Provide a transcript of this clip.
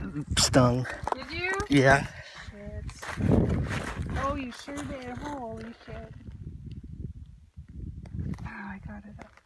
got stung. Did you? Yeah. Shit. Oh, you sure did. Holy shit. Oh, I got it up.